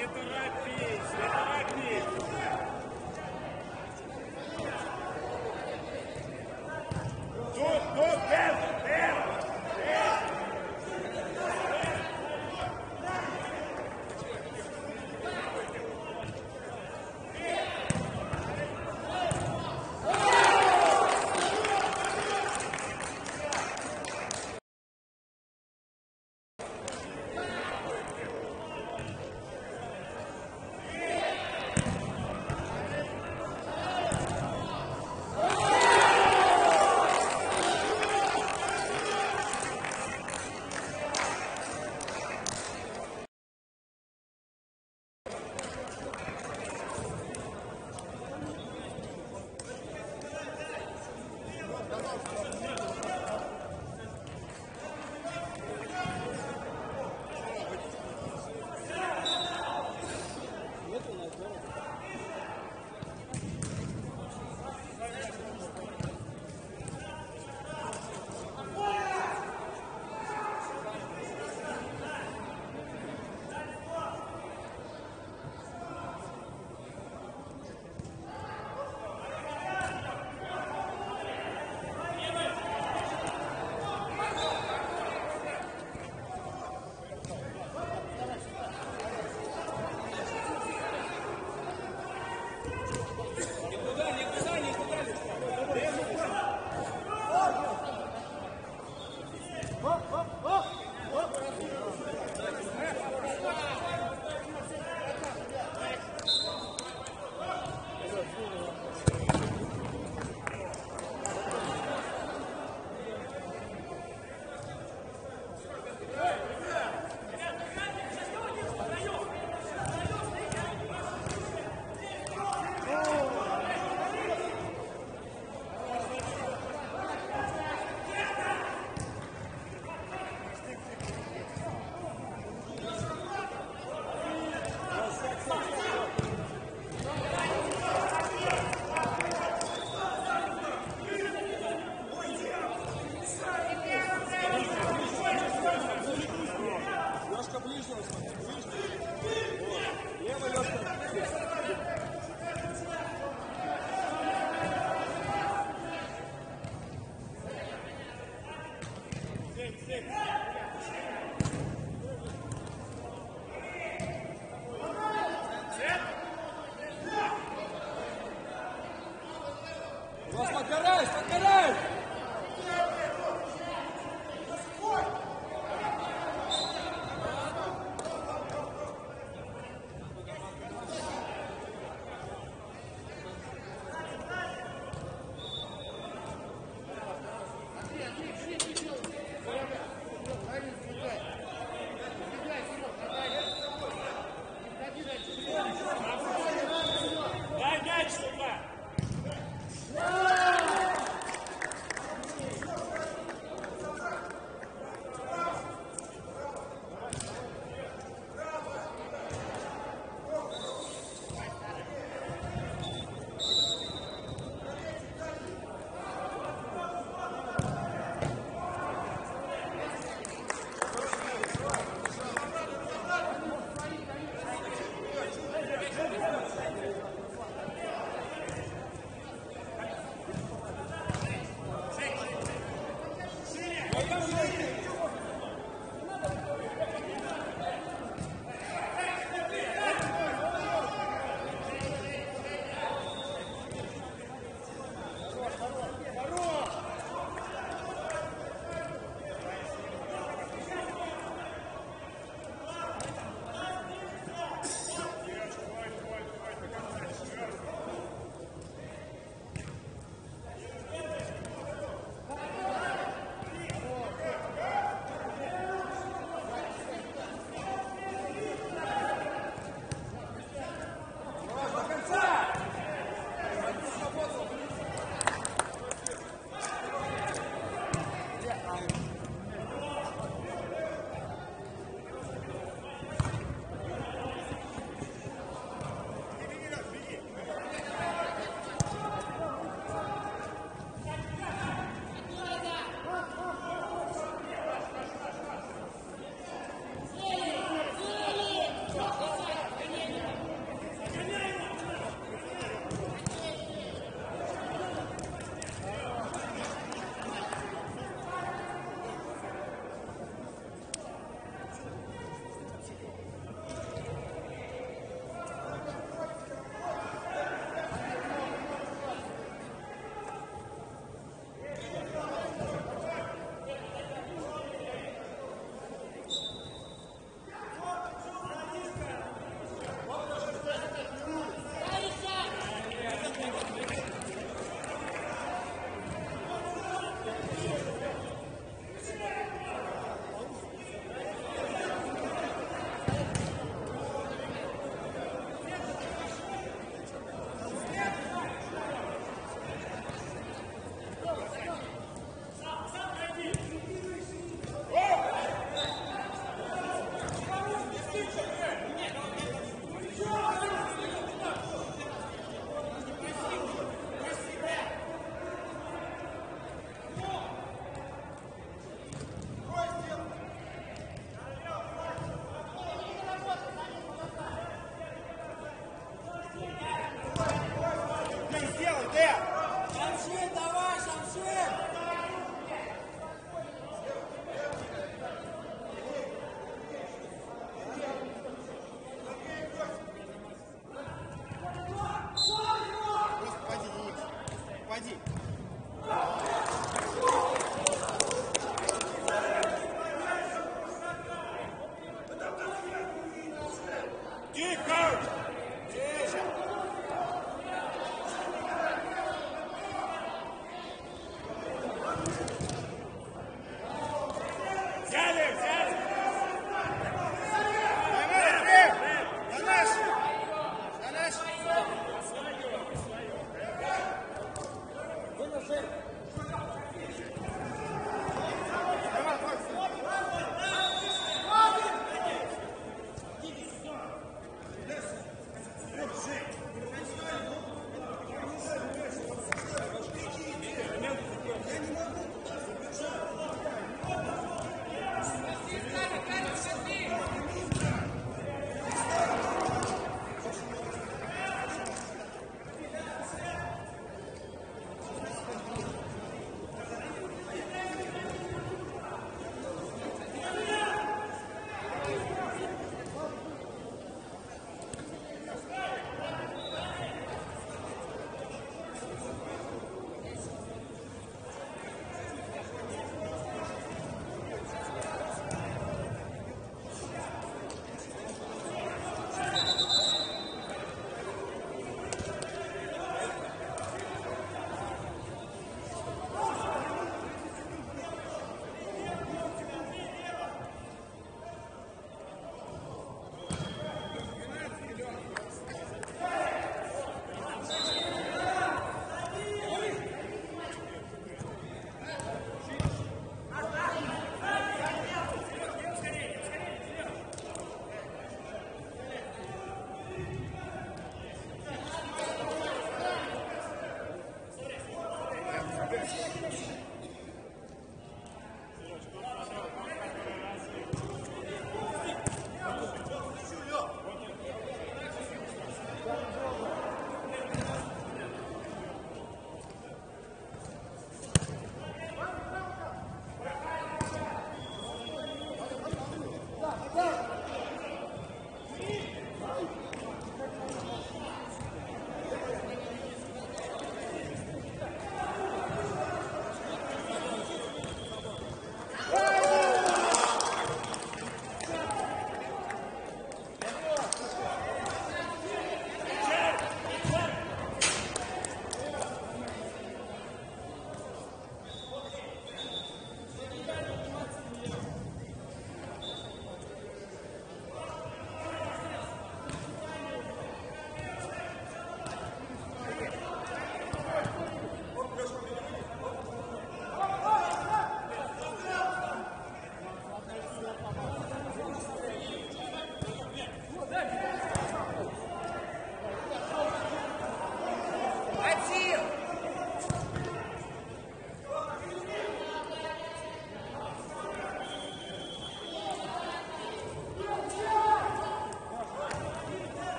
Не торопись, не торопись.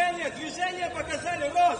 Движение, движение показали, рост,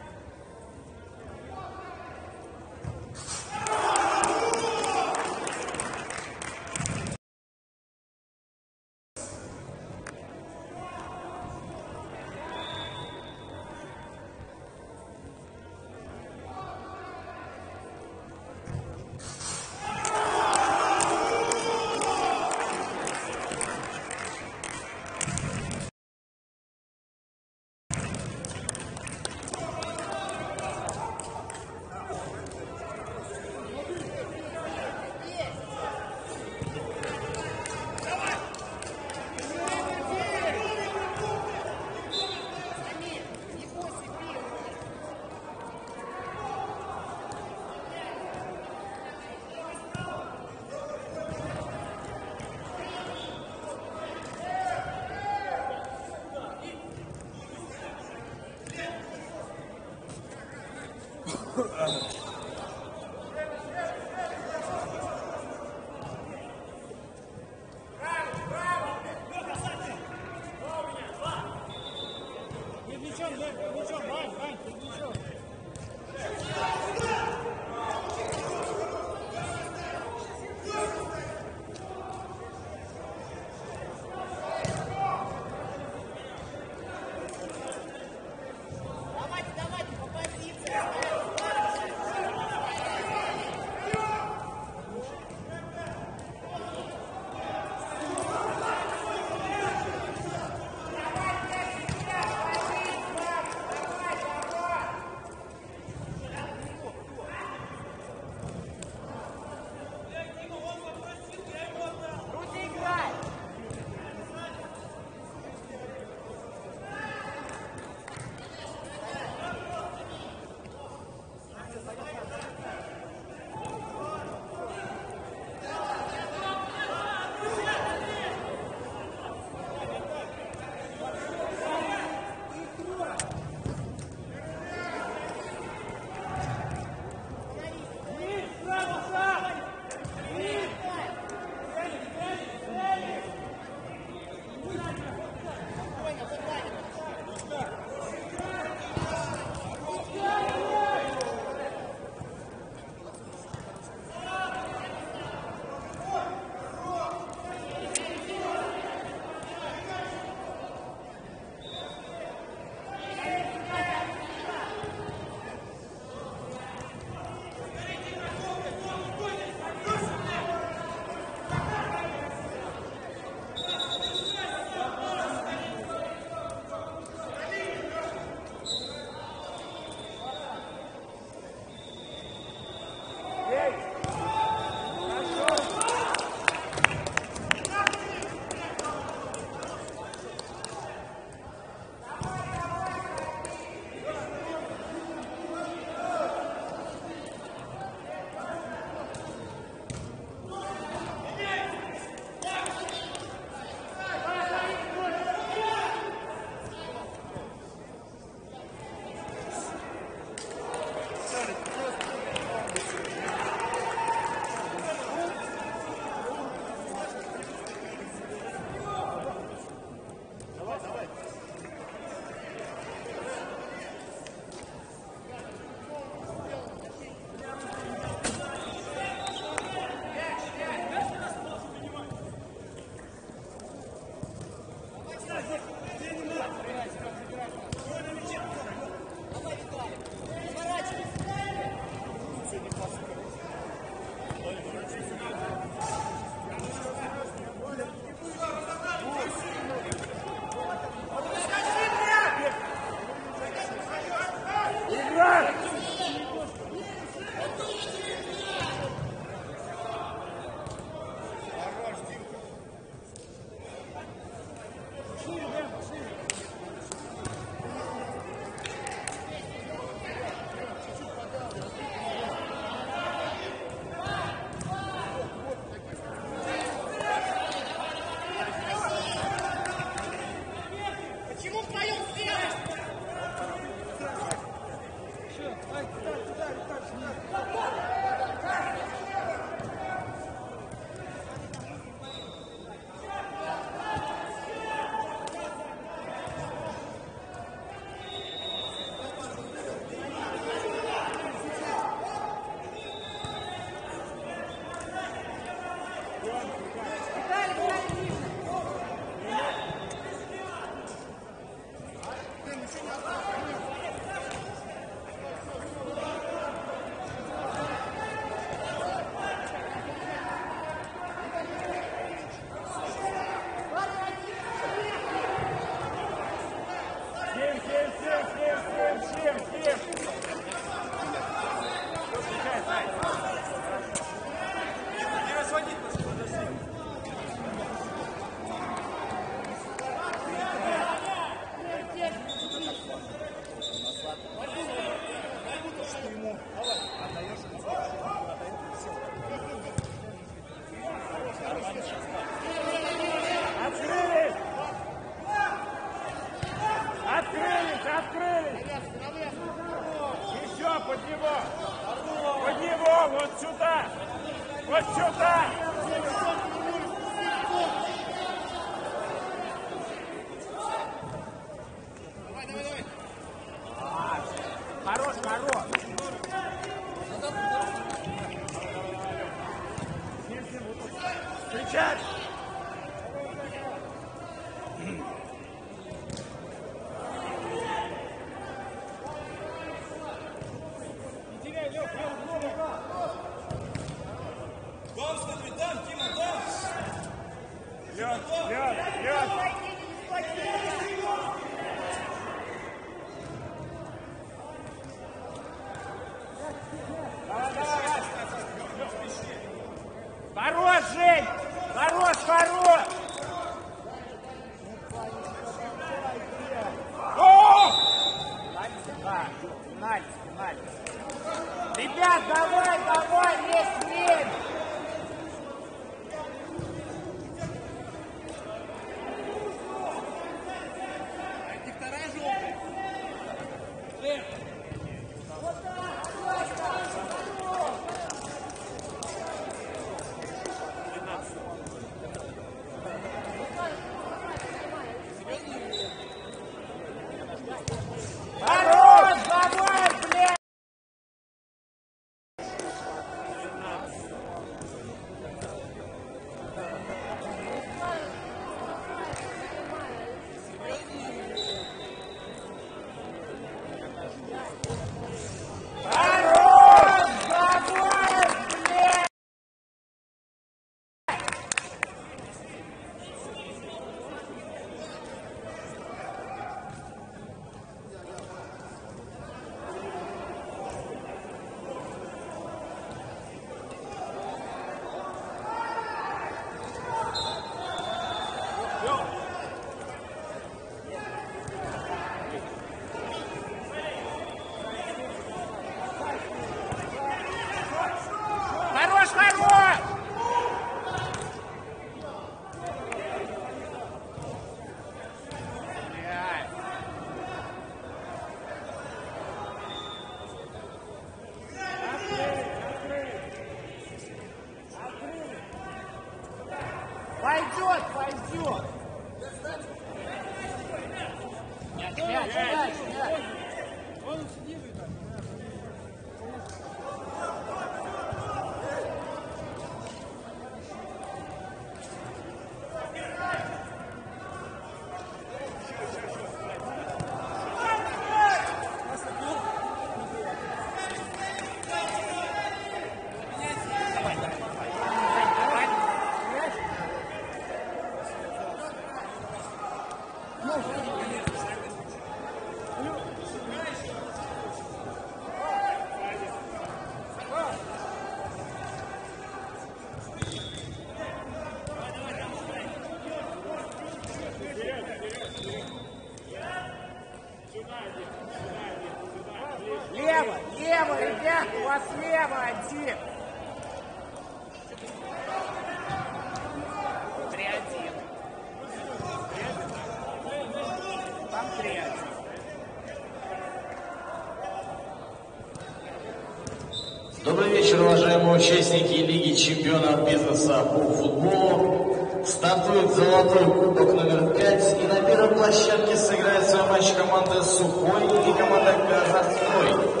чемпиона бизнеса по футболу. Стартует золотой кубок номер 5. И на первой площадке сыграет свой матч команда Сухой и команда Казахской.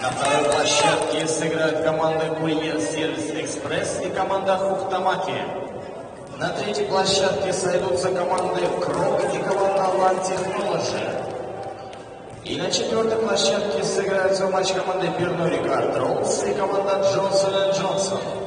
На второй площадке сыграют команды Курьер Сервис Экспресс и команда Хухтамаки. На третьей площадке сойдутся команды Крок и команда Лантехнолоджи. На четвертой площадке сыграют матч команды Пернори Кардроуз и команда Джонсон Джонсон.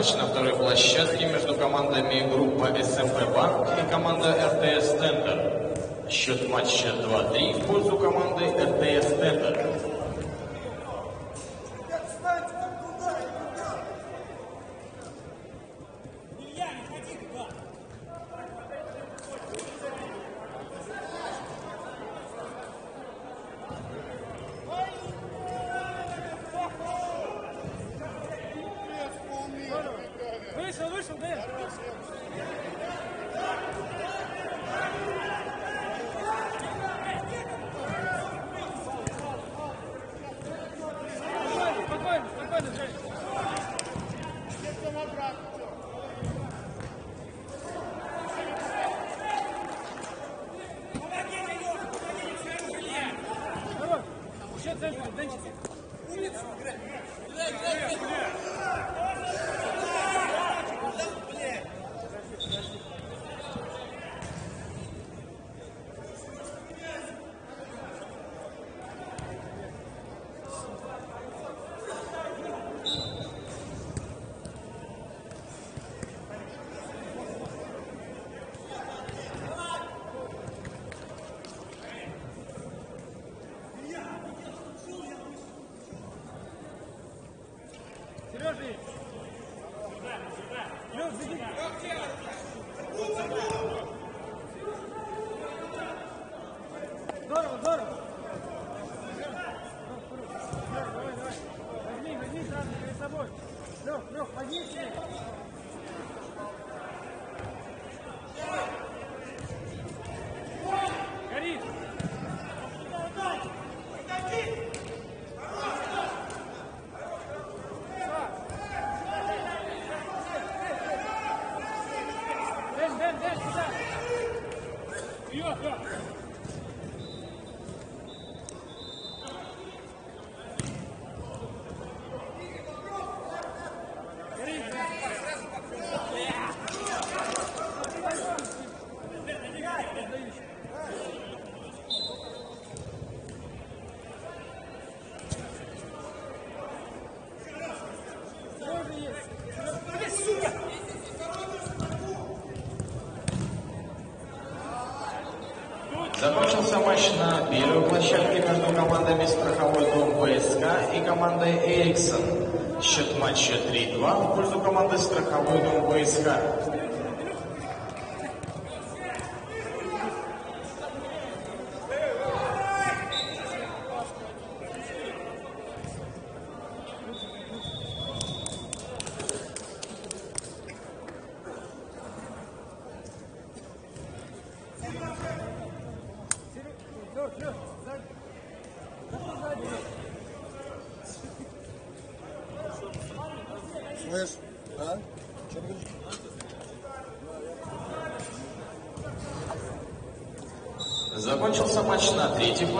матч на второй площадке между командами группа СМП «Банк» и команда РТС «Тендер». Счет матча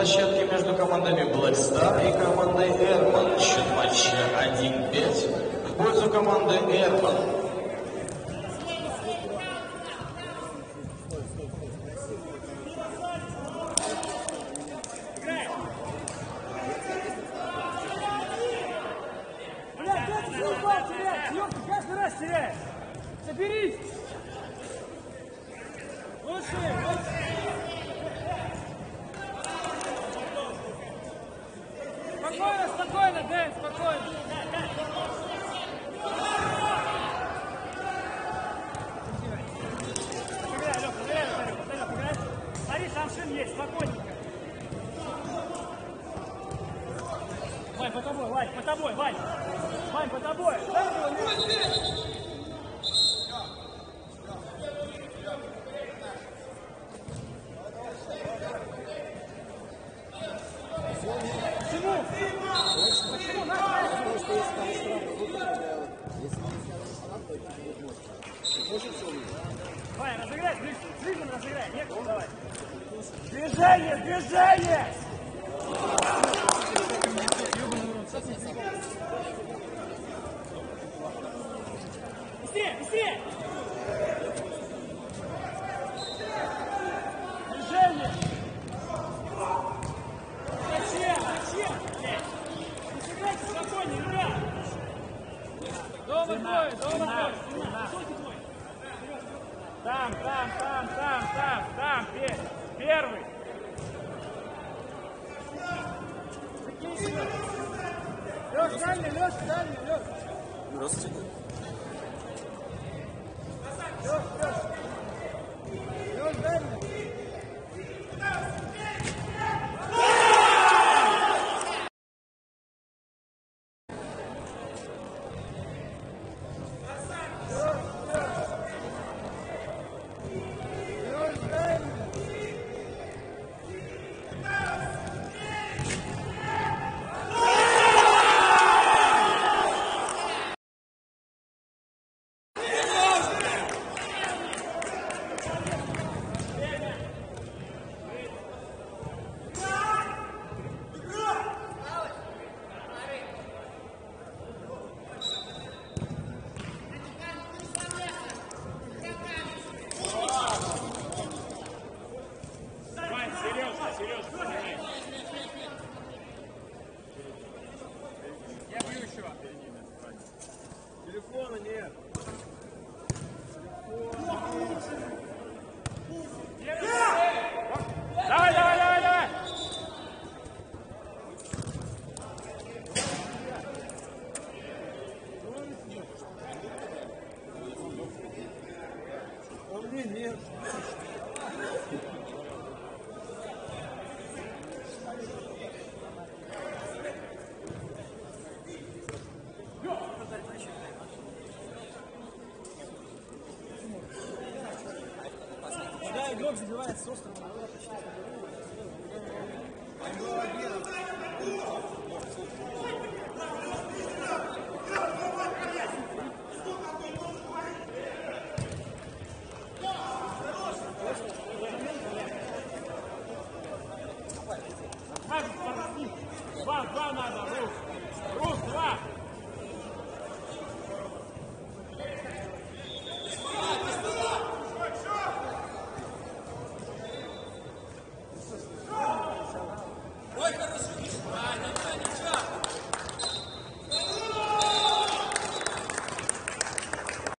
площадке между командами Black и командой тобой, Вань, по тобой, Вань. Вань, по тобой. Дай ну, его, Игрок забивает с острова.